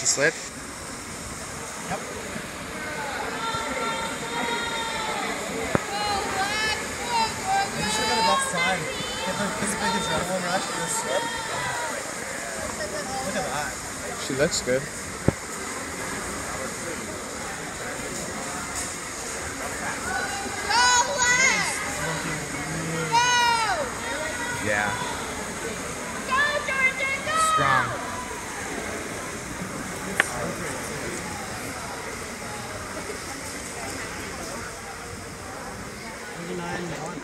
she slip? Yep. Maybe she got a rough time. Get the big adrenaline rush for this slip. Look at that. She looks good. Looking really Yeah. Strong. 39.